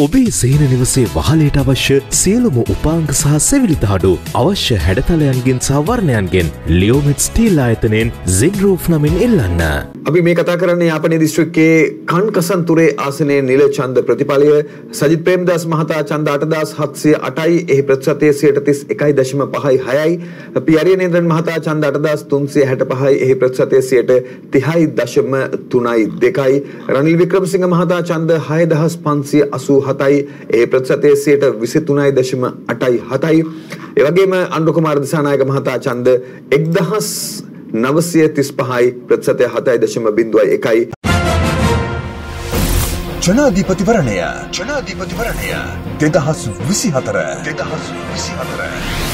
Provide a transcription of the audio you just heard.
ඔබේ සේන නිවසේ වහලයට අවශ්‍ය සියලුම උපාංග සහ සෙවිලිතාඩු අවශ්‍ය හැඩතලයන්ගෙන් සවර්ණයන්ගෙන් ලියෝමිට් ස්ටීල් ආයතනයෙන් සිින්රෝෆ් නමින් එල්ලන්න. අපි මේ කතා කරන්නේ ආපනය දිස්ත්‍රික්කේ කන්කසන්තුරේ ආසනය නිල චන්ද ප්‍රතිඵලය. සජිත් ප්‍රේම්දස් මහතා චන්ද අටදස් හත්සය අටයි. එහි ප්‍රතිශතය සයට තිස් එකයි දශම පහයි හයයි. පියරිය නේදන් මහතා චන්ද අටදස් තුන්සේ හැට පහයි එහි ප්‍රතිශතය සයට තිහයි දශම තුනයි දෙකයි. රනිල් වික්‍රමසිංහ මහතා චන්ද හයදහස් පන්සිය අසූහ 7යි ඒ ප්‍රතිශතය 23.87යි ඒ වගේම අනුර කුමාර දිසානායක මහතා ඡන්ද 1935යි ප්‍රතිශතය 7.01යි ජනාධිපතිවරණය. ජනාධිපතිවරණය. 2024 2024